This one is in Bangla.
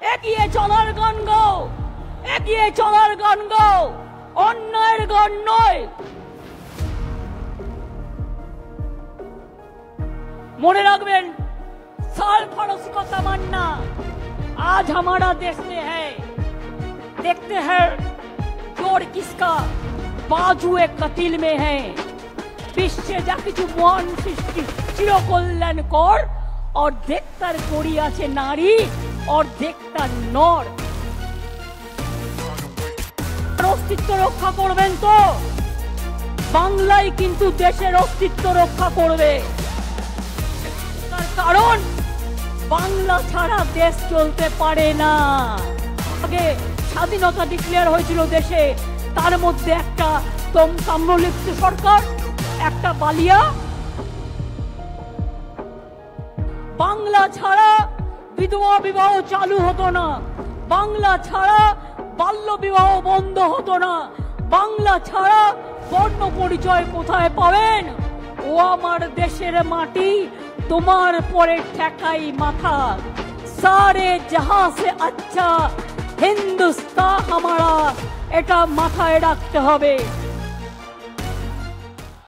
এগিয়ে চলার গান গাও এগিয়ে চলার গান গাও অন্যায়ের গান নয় মনে রাখবেন साल पड़ोस को तमन्ना आज हमारा देश में है देखते हैं जोर किसका बाजू एक कतिल में है বিশ্বে যা কিছু মহান সৃষ্টি চিরকল্যাণ কর অর্ধেক তার করি আছে নারী অর্ধেক তার নর অস্তিত্ব রক্ষা করবেন তো? বাংলায় কিন্তু দেশের অস্তিত্ব রক্ষা করবে। তার কারণ, বাংলা ছাড়া দেশ চলতে পারে না। আগে স্বাধীনতা ডিক্লেয়ার হয়েছিল দেশে, তার মধ্যে একটা তম তাম্রলিপ্ত সরকার, একটা বালিয়া। বাংলা ছাড়া বিধবা বিবাহ চালু হতো না। বাংলা ছাড়া বাল্য বিবাহ বন্ধ হতো না। বাংলা ছাড়া বর্ণ পরিচয় কোথায় পাবেন? ও আমার দেশের মাটি, তোমার পরে ঠেকাই মাথা। সারে জাহা সে আচ্ছা হিন্দুস্তা আমারা এটা মাথায় রাখতে হবে।